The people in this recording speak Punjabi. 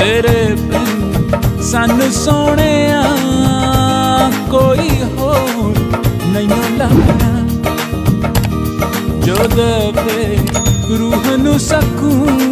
ਤੇਰੇ ਬਿਨ ਸਾਨੂੰ ਸੋਹਣਿਆ ਕੋਈ ਹੋਰ ਨਹੀਂ ਲੱਭਣਾ। ਜੋ ਦੇਵੇ ਰੂਹ ਨੂੰ ਸਕੂਨ